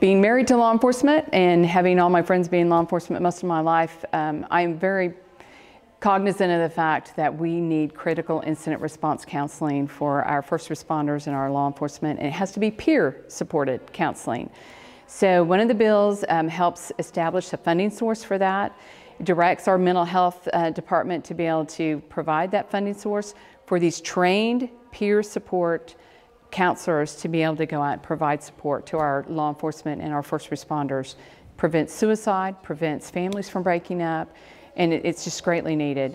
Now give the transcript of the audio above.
being married to law enforcement and having all my friends be in law enforcement most of my life, um, I'm very cognizant of the fact that we need critical incident response counseling for our first responders and our law enforcement, and it has to be peer supported counseling. So one of the bills um, helps establish a funding source for that, directs our mental health uh, department to be able to provide that funding source for these trained peer support counselors to be able to go out and provide support to our law enforcement and our first responders, prevents suicide, prevents families from breaking up, and it's just greatly needed.